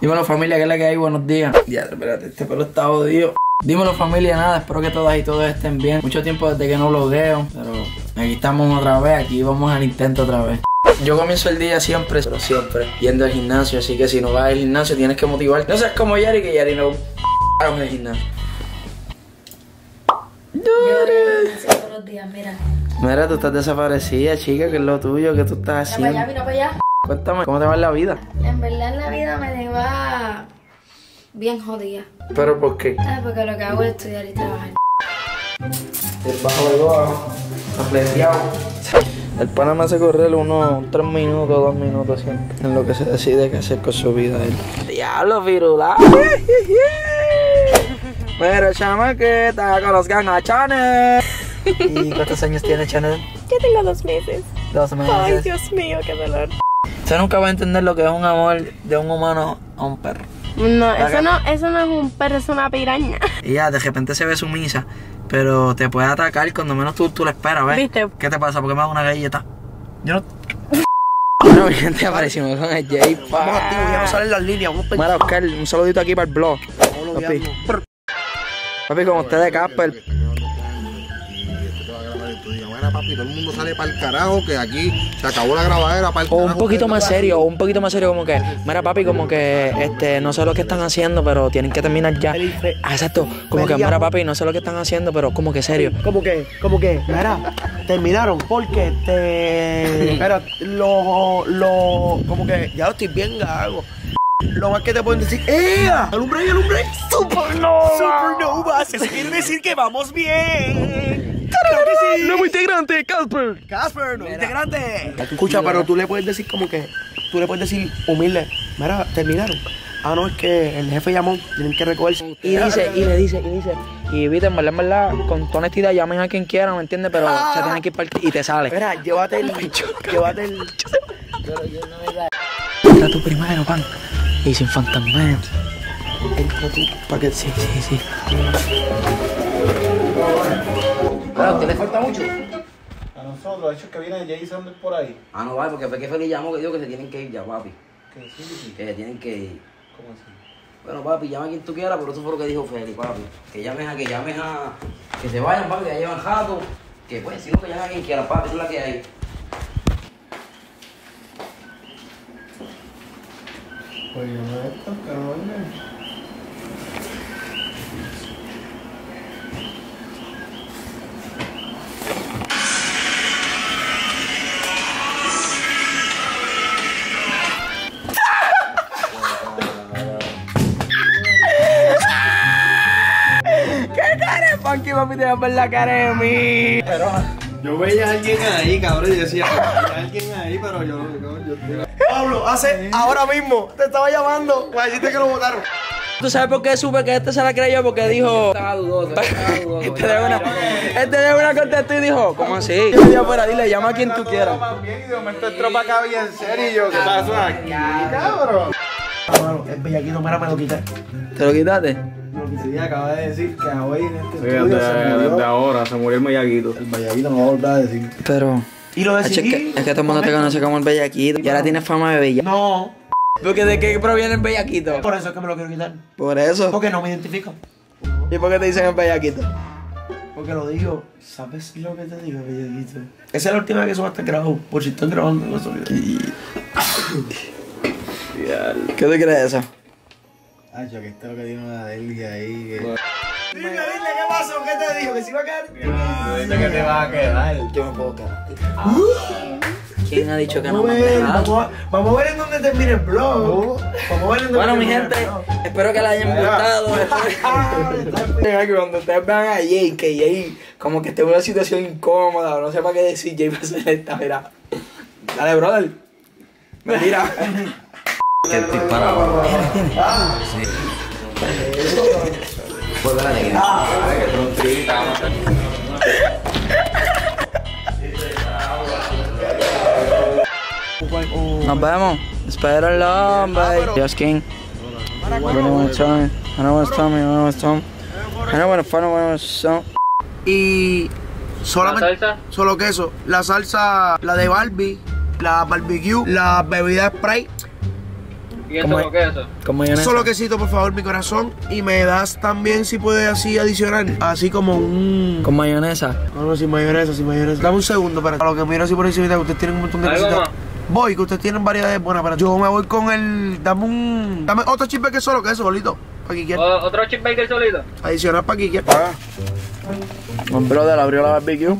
Dímelo familia, ¿qué es la que hay? Buenos días. Ya, espérate, este pelo está odio. Dímelo familia, nada, espero que todas y todos estén bien. Mucho tiempo desde que no blogueo, pero aquí estamos otra vez, aquí vamos al intento otra vez. Yo comienzo el día siempre, pero siempre, yendo al gimnasio, así que si no vas al gimnasio tienes que motivarte. No seas como Yari, que Yari no en el gimnasio. Yo todos los días, mira. Mira, tú estás desaparecida, chica, que es lo tuyo, que tú estás Mira para haciendo. allá, mira para allá. Cuéntame, ¿cómo te va en la vida? En verdad la vida me va bien jodida. ¿Pero por qué? ¿Sabes? Porque lo que hago es estudiar y trabajar. El bajo de bajo. El pana me hace correr unos 3 minutos, 2 minutos siempre. En lo que se decide qué hacer con su vida él. Diablo, virula. Pero chamaqueta con los ganachanes. ¿Y cuántos años tiene Chanel? Ya tengo dos meses. Dos meses. Ay, Dios mío, qué dolor. Usted nunca va a entender lo que es un amor de un humano a un perro. No, eso no, eso no es un perro, es una piraña. Y ya, de repente se ve sumisa, pero te puede atacar cuando menos tú, tú la esperas, ¿ves? ¿Viste? ¿Qué te pasa? ¿Por qué me das una galleta? Yo no... Bueno, mi gente, aparecimos con el J Vamos activo, ya no salen las líneas. Vamos Mira, Oscar, un saludito aquí para el blog. Papi, papi con usted de Casper. Mira, papi, todo el mundo sale para el carajo, que aquí se acabó la grabadera para el O un poquito más serio, o un poquito más serio, como que, mira, papi, como que, este, no sé lo que están haciendo, pero tienen que terminar ya. Ah, exacto, como que, mira, papi, no sé lo que están haciendo, pero como que serio. Como que, como que, mira, terminaron porque te. Mira, lo, lo. Como que ya lo estoy bien gago. Lo más que te pueden decir, ¡eh! ¡Alumbre alumbre! ¡Supernova! ¡Supernova! Eso quiere decir que vamos bien. ¡Claro que sí! ¡Nuevo integrante, Casper! ¡Casper, nuevo integrante! Escucha, pero tú le puedes decir como que. Tú le puedes decir humilde, mira, terminaron. Ah, no, es que el jefe llamó, tienen que recogerse. Y dice, y le dice, y dice, y viste, en verdad, en verdad, con toda honestidad, llamen a quien quieran, ¿me entiendes? Pero se tienen que ir para y te sale. Mira, llévate el. llévate el. Entra tú primero, pan. Y sin fantasma. Entra tú, para que. Sí, sí, sí. Pero, ¿a usted le falta mucho? A nosotros, hecho que viene Jason por ahí. Ah, no vale, porque fue que Feli llamó que dijo que se tienen que ir ya, papi. Que sí, sí. Que se tienen que ir. ¿Cómo así? Bueno, papi, llama a quien tú quieras, pero eso fue lo que dijo Feli, papi. Que llames a, que llames a. Que se vayan, papi, que ya llevan jato. Que pues, si no, que llamen a quien quiera, papi, tú la que hay. Pues yo no esto, que Funky, papi, te va a ver la cara de mí. Yo veía a alguien ahí, cabrón, y decía, hay alguien ahí, pero yo no, yo, yo, Pablo, hace ahora mismo te estaba llamando para decirte que lo votaron. ¿Tú sabes por qué supe que este se la creyó? Porque dijo... Estaba dudoso, estaba dudoso. Este de una, este de una contestó y dijo, ¿cómo así? Yo le dije, fuera, dile, llama a quien tú quieras. bien, y de momento entró para acá bien serio, y yo, ¿qué pasa aquí, cabrón? Mano, el bellaquito, mira, me lo quité. ¿Te lo quitaste? Sí, acaba de decir que hoy en este Desde, estudio se murió. desde ahora se murió el bellaquito. El Valladito no va a volver a decir. Pero... Y lo Es que, decidí. es que todo el mundo te conoce como el bellaquito. Y ahora tienes fama de bella. No, Porque ¿de qué proviene el bellaquito? por eso es que me lo quiero quitar. Por eso. Porque no me identifico. ¿Y por qué te dicen el bellaquito? Porque lo digo. ¿Sabes lo que te digo, bellaquito? Esa es la última vez que a estar grabado. Por si estoy grabando no sonido. ¿Qué te crees de eso? Yo que esto es lo que tiene una delga ahí. Que... Dile, dile, ¿qué pasó? ¿Qué te dijo? ¿Que se iba a quedar? Dice que te va a quedar. Yo me puedo quedar. ¿Quién ha dicho que no Vamos a me ver, deja? vamos a, vamos a ver en dónde termina el blog. Vamos a ver en dónde Bueno, mi gente, el blog. espero que la hayan gustado. Mira que cuando ustedes vean a Jay, que Jay como que esté en una situación incómoda o no sepa qué decir, Jay va a hacer esta, mira. Dale, brother. Mira. Que estoy parado. Pues dale, que Nos vemos. Espérenlo, hombre. Just King. I don't want to tell me. I don't want to tell me. I don't want to tell me. I don't want to find out what I want to tell. Y solamente solo queso, la salsa, la de Barbie, la barbecue, la bebida Sprite ¿Y lo que es? Con. Solo quesito, por favor, mi corazón. Y me das también, si puedes, así adicionar. Así como un. Con mayonesa. No, no, sin mayonesa, sin mayonesa. Dame un segundo para a lo que miro así por encima, que ustedes tienen un montón de ¿Algo cositas. Voy, que ustedes tienen variedades buenas para Yo me voy con el. Dame un. Dame otro chip que solo, que eso, bolito. Para que ¿Otro chip baker solito? Adicional para que. Paga. Un brother abrió la barbecue.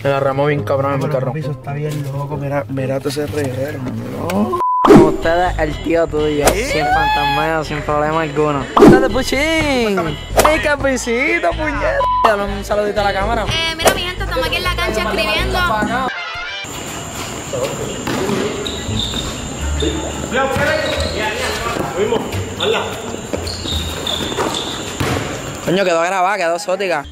Se la ramó bien cabrón en mi carro. Eso está bien loco, mira, mira todo ese reguero. Ustedes, el tío tuyo. Sin fantasmeo, sin problema alguno. ¡Dale, puchín! ¡Ay, cafecito, puñeta! Dale un saludito a la cámara. Eh, mira mi gente, estamos aquí en la cancha escribiendo. Coño, quedó grabada, quedó exótica.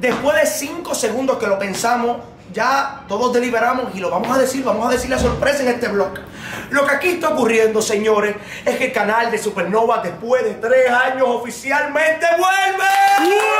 Después de cinco segundos que lo pensamos, ya todos deliberamos y lo vamos a decir, vamos a decir la sorpresa en este blog. Lo que aquí está ocurriendo, señores, es que el canal de Supernova, después de tres años, oficialmente vuelve.